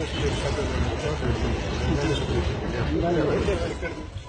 posible que